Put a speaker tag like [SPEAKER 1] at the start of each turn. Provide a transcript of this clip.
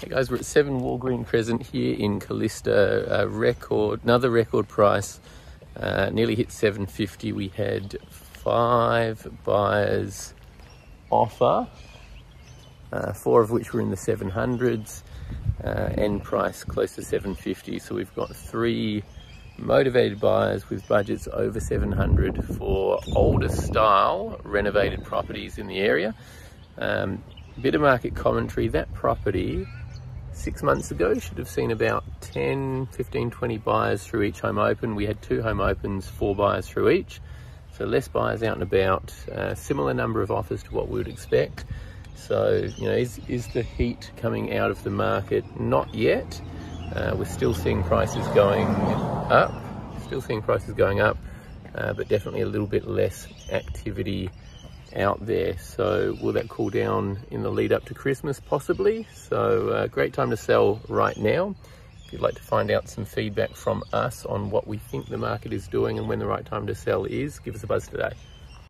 [SPEAKER 1] Hey guys, we're at 7 Walgreen Crescent here in Calista. A record, another record price, uh, nearly hit 750. We had five buyers offer, uh, four of which were in the 700s, uh, end price close to 750. So we've got three motivated buyers with budgets over 700 for older style renovated properties in the area. Um, bit of market commentary, that property six months ago should have seen about 10, 15, 20 buyers through each home open. We had two home opens, four buyers through each. So less buyers out and about, uh, similar number of offers to what we would expect. So, you know, is, is the heat coming out of the market? Not yet. Uh, we're still seeing prices going up, still seeing prices going up, uh, but definitely a little bit less activity out there. So will that cool down in the lead up to Christmas? Possibly. So uh, great time to sell right now. If you'd like to find out some feedback from us on what we think the market is doing and when the right time to sell is, give us a buzz today.